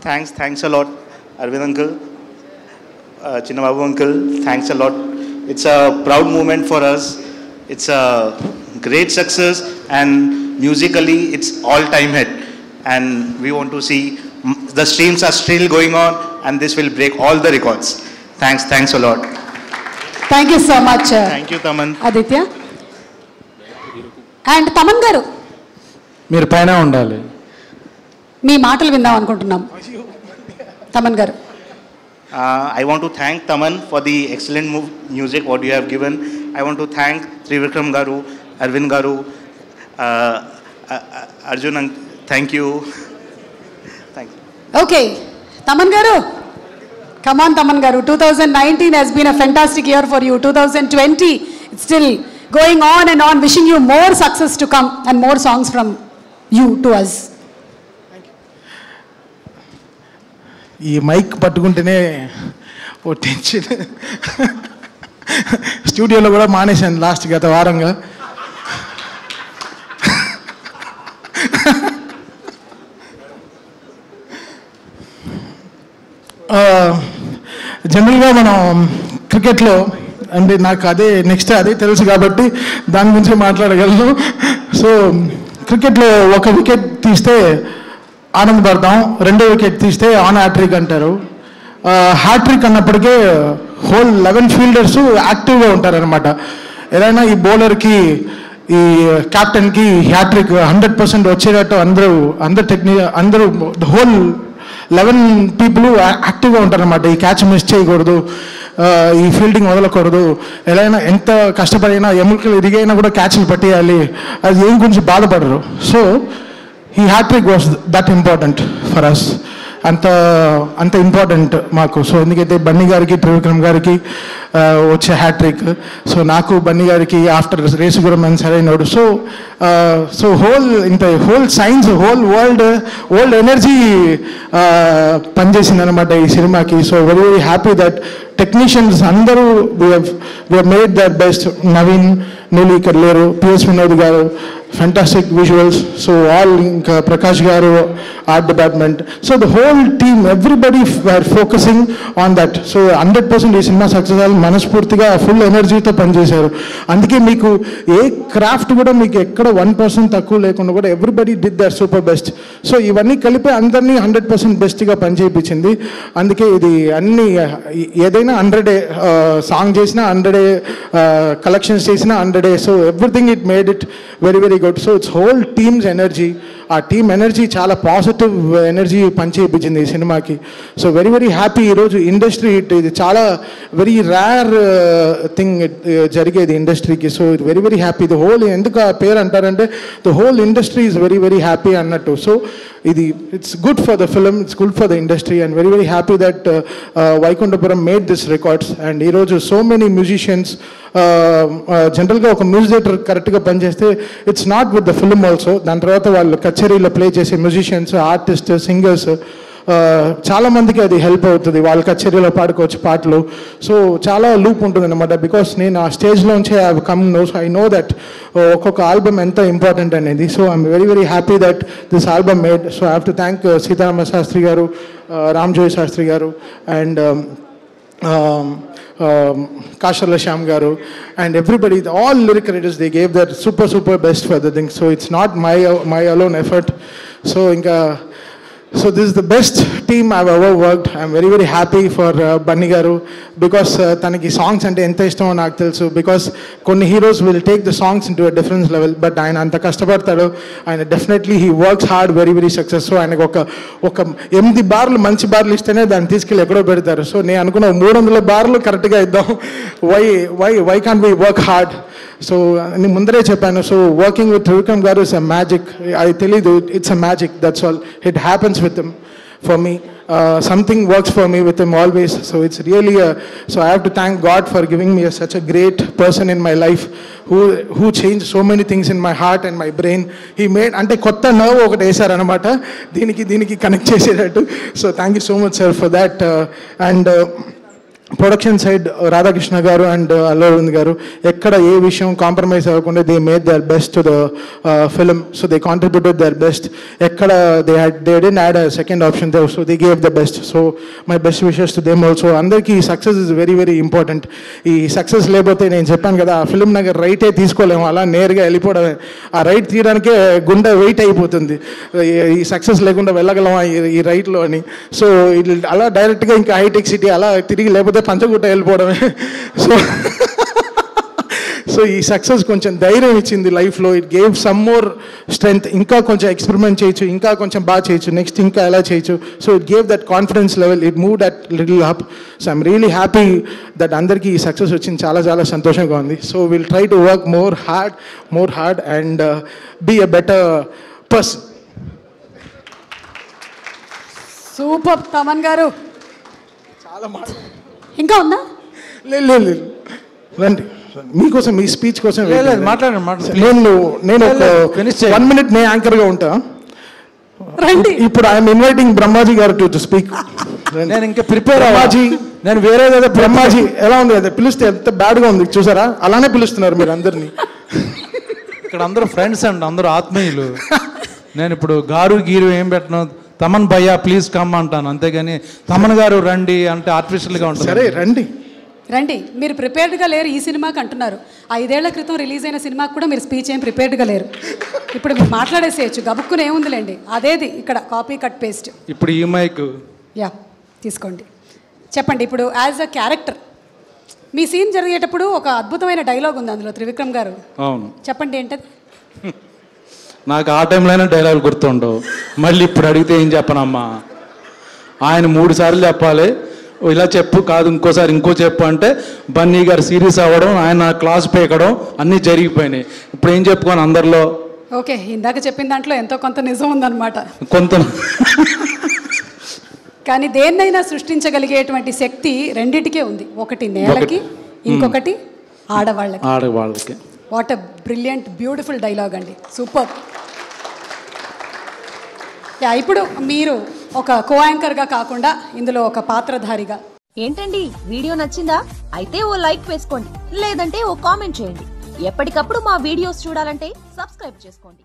Thanks, thanks a lot, Arvind uncle, uh, uncle. Thanks a lot. It's a proud moment for us. It's a great success, and musically, it's all-time hit. And we want to see mm, the streams are still going on, and this will break all the records. Thanks, thanks a lot. Thank you so much Aditya and Thaman garu? మీరు పైన ఉండాలి. మీ మాటలు విందాం అనుకుంటున్నాం. Thaman garu. I want to thank Thaman for the excellent move music what you have given I want to thank Trivikram garu Aravind garu Arjun thank you thank you okay Thaman garu? Come on Thaman garu two thousand nineteen has been a fantastic year for you two thousand twenty still going on and on wishing you more success to come and more songs from you to us ఈ mic పట్టుకుంటేనే ఓ tension స్టూడియోలో కూడా మానేశాను last గత వారంగా. జనరల్గా మనం క్రికెట్లో అంటే నాకు అదే నెక్స్ట్ అదే తెలుసు కాబట్టి దాని గురించి మాట్లాడగలను. సో క్రికెట్లో ఒక వికెట్ తీస్తే ఆనందపడతాం రెండో వికెట్ తీస్తే ఆన్ హ్యాట్రిక్ అంటారు. హ్యాట్రిక్ అన్నప్పటికే హోల్ లెవెన్ ఫీల్డర్స్ యాక్టివ్గా ఉంటారనమాట ఏదైనా ఈ బౌలర్కి ఈ క్యాప్టెన్కి హ్యాట్రిక్ హండ్రెడ్ పర్సెంట్ వచ్చేటట్టు అందరూ అందరు టెక్ని అందరూ హోల్ లెవెన్ పీపుల్ యాక్టివ్గా ఉంటారనమాట ఈ క్యాచ్ మిస్ చేయకూడదు ఈ ఫీల్డింగ్ వదలకూడదు. ఎలా ఎంత కష్టపడినా ఎముకలు ఇరిగైనా కూడా క్యాచ్లు పట్టేయాలి. అది ఏం గురించి బాధపడరు. సో ఈ hattrick was that important for us అంత అంత ఇంపార్టెంట్ మాకు. సో ఎందుకైతే బన్నీ గారికి త్రివిక్రమ్ గారికి వచ్చే హ్యాట్రిక్ సో నాకు బన్నీ గారికి ఆఫ్టర్ రేసు కూడా మంచి సరైనడు సో సో హోల్ ఇంత whole science whole world world energy పనిచేసింది అనమాట ఈ సినిమాకి. So very very happy that technicians అందరూ made their best Naveen Nooli ఇక్కడ లేరు పిఎస్ వినోద్ గారు ఫెంటాస్టిక్ విజువల్స్ సో ఆల్ ఇంకా Prakash garu art department so the whole team everybody are focusing on that so hundred percent ఈ cinema success అవ్వాలి మనస్ఫూర్తిగా full ఎనర్జీతో పనిచేశారు. అందుకే మీకు ఏ క్రాఫ్ట్ కూడా మీకు ఎక్కడ వన్ పర్సెంట్ తక్కువ లేకుండా కూడా everybody did their super best. So ఇవన్నీ కలిపి అందరినీ హండ్రెడ్ పర్సెంట్ బెస్ట్గా పనిచేయించింది. అందుకే ఇది అన్ని ఏదైనా హండ్రెడే సాంగ్ చేసినా హండ్రెడే కలెక్షన్స్ చేసినా హండ్రెడే so everything it made it very very good. So it's whole teams energy. ఆ టీమ్ ఎనర్జీ చాలా పాజిటివ్ ఎనర్జీ పనిచేయించింది ఈ సినిమాకి. సో వెరీ వెరీ హ్యాపీ ఈరోజు ఇండస్ట్రీ ఇట్ ఇది చాలా వెరీ రేర్ థింగ్ జరిగేది ఇండస్ట్రీకి సో ఇది very very happy the whole ఎందుకు ఆ పేరు అంటారంటే the whole industry is very very happy అన్నట్టు. సో ఇది it's good for the film it's good for the industry and very very happy that Vaikunthapuram made this records and ఈరోజు so many musicians జనరల్గా ఒక music కరెక్ట్గా పనిచేస్తే it's not with the film also దాని తర్వాత వాళ్ళు కచేరీలో ప్లే చేసే మ్యూజిషియన్స్ ఆర్టిస్ట్ సింగర్స్ చాలామందికి అది హెల్ప్ అవుతుంది. వాళ్ళ కచేరీలో పాడుకోవచ్చు పాటలు. సో చాలా లూప్ ఉంటుంది అనమాట బికాస్ నేను ఆ స్టేజ్లోంచే I come no I know that ఒక్కొక్క ఆల్బమ్ ఎంత ఇంపార్టెంట్ అనేది. So I'm very very happy that this album made so I have to thank Sitarama Sastry garu Ramajogayya Sastry garu and Kasarla Shyam garu and everybody all lyric writers they gave their super super best for the thing so it's not my my alone effort so ఇంకా so this is the best team I ever worked I'm very very happy for Bunny garu because తనకి songs అంటే ఎంత ఇష్టమో నాకు తెలుసు because కొన్ని heroes will take the songs into difference level but ఆయన అంత కష్టపడతాడు ఆయన definitely he works hard very very success so ఆయనకు ఒక ఒక ఎనిమిది బార్లు మంచి బార్లు ఇస్తేనే దాన్ని తీసుకెళ్ళి ఎక్కడో పెడతారు సో నేను అనుకున్న మూడు వందల బార్లు కరెక్ట్గా ఇద్దాం why why why can we work hard so నేను ముందరే చెప్పాను. సో వర్కింగ్ విత్ త్రివిక్రమ్ గారు ఇస్ అ మ్యాజిక్ అది తెలీదు it's a magic that's all it happens with him for me something works for me with him always so it's really so I have to thank God for giving me such a great person in my life who who change so many things in my heart and my brain he made అంటే కొత్త nerve ఒకటి వేశారనమాట దీనికి దీనికి connect చేసేటట్టు. So thank you so much sir for that and production side Radhakrishna గారు and Allu uh, గారు ఎక్కడ ఏ విషయం కాంప్రమైజ్ అవ్వకుండా they made their best to the film so they contributed their best ఎక్కడ they had they then had second option they so they gave the best so my best wishes to them also అందరికీ ఈ success is very very important ఈ success లేకపోతే నేను చెప్పాను కదా ఆ film Nagar రైటే తీసుకోలేము. అలా నేరుగా వెళ్ళిపోవడమే. ఆ రైట్ తీయడానికే గుండె వెయిట్ అయిపోతుంది. ఈ- సక్సెస్ లేకుండా వెళ్ళగలమా ఈ- రైట్లో అని. సో అలా డైరెక్ట్గా ఇంకా హైటెక్ సిటీ అలా తిరిగి లేకపోతే పంచగుట్ట వెళ్ళిపోవడమే. సో సో ఈ సక్సెస్ కొంచెం ధైర్యం ఇచ్చింది లైఫ్లో. It gave some more strength ఇంకా కొంచెం ఎక్స్పెరిమెంట్ చేయొచ్చు ఇంకా కొంచెం బాగా చేయొచ్చు నెక్స్ట్ ఇంకా ఎలా చేయొచ్చు. So it gave that confidence level it move that little up so I'm really happy that అందరికీ ఈ సక్సెస్ వచ్చింది. చాలా చాలా సంతోషంగా ఉంది. So will try to work more hard more hard and be a better person super Thaman గారు చాలా మాట ఇంకా ఉందా? లేదు లేదు లేదు రండి. మీకోసం మీ స్పీచ్ కోసం లేదు, లేదు, మాట్లాడండి, మాట్లాడండి. నేను నేను. వన్ మినిట్ నేను యాంకర్గా ఉంటా. రండి. ఇప్పుడు ఐఎమ్ ఇన్వైటింగ్ బ్రహ్మాజీ గారు టు స్పీక్ నేను ఇంకా ప్రిపేర్ బ్రహ్మాజీ నేను వేరే ఏదో బ్రహ్మాజీ ఎలా ఉంది? అదే పిలిస్తే ఎంత బ్యాడ్గా ఉంది చూసారా? అలానే పిలుస్తున్నారు మీరు అందరినీ. ఇక్కడ అందరూ ఫ్రెండ్స్ అండి అందరూ ఆత్మీయులు. నేను ఇప్పుడు గారు గీరు ఏం పెట్టను? తమన్ భయ్యా ప్లీజ్ కమ్ అంటాను. అంతేగాని తమన్ గారు రండి అంటే ఆర్టిఫిషియల్గా ఉంటుంది సరే రండి. రండి. మీరు ప్రిపేర్డ్గా లేరు ఈ సినిమాకి అంటున్నారు. ఐదేళ్ళ క్రితం రిలీజ్ అయిన సినిమాకి కూడా మీరు స్పీచ్ ఏం ప్రిపేర్డ్గా లేరు. ఇప్పుడు మీరు మాట్లాడేసేయచ్చు గబుక్కుని ఏముందిలేండి. అదేది ఇక్కడ కాపీ కట్ పేస్ట్ ఇప్పుడు ఈ మైక్. యా తీసుకోండి. చెప్పండి ఇప్పుడు యాజ్ అ క్యారెక్టర్ మీ సీన్ జరిగేటప్పుడు ఒక అద్భుతమైన డైలాగ్ ఉంది అందులో త్రివిక్రమ్ గారు. అవును. చెప్పండి ఏంటది? నాకు ఆ టైంలోనే డైలాగ్ గుర్తుండవు. మళ్ళీ ఇప్పుడు అడిగితే ఏం చెప్పనమ్మా? ఆయన మూడు సార్లు చెప్పాలి. ఇలా చెప్పు కాదు ఇంకోసారి ఇంకో చెప్పు అంటే బన్నీ గారు సీరియస్ అవ్వడం ఆయన క్లాస్ పేకడం అన్నీ జరిగిపోయినాయి. ఇప్పుడు ఏం చెప్పుకోను అందరిలో? ఓకే ఇందాక చెప్పిన దాంట్లో ఎంతో కొంత నిజం ఉందన్నమాట. కొంత కానీ దేన్నైనా సృష్టించగలిగేటువంటి శక్తి రెండిటికే ఉంది. ఒకటి నేలకి ఇంకొకటి ఆడవాళ్ళకి. ఆడవాళ్ళకి. What a brilliant beautiful dialogue అండి. సూపర్ యా ఇప్పుడు మీరు ఒక కో యాంకర్గా కాకుండా ఇందులో ఒక పాత్రధారిగా. ఏంటండి? వీడియో నచ్చిందా? అయితే ఓ లైక్ వేసుకోండి. లేదంటే ఓ కామెంట్ చేయండి. ఎప్పటికప్పుడు మా వీడియోస్ చూడాలంటే సబ్స్క్రైబ్ చేసుకోండి.